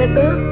Malibu.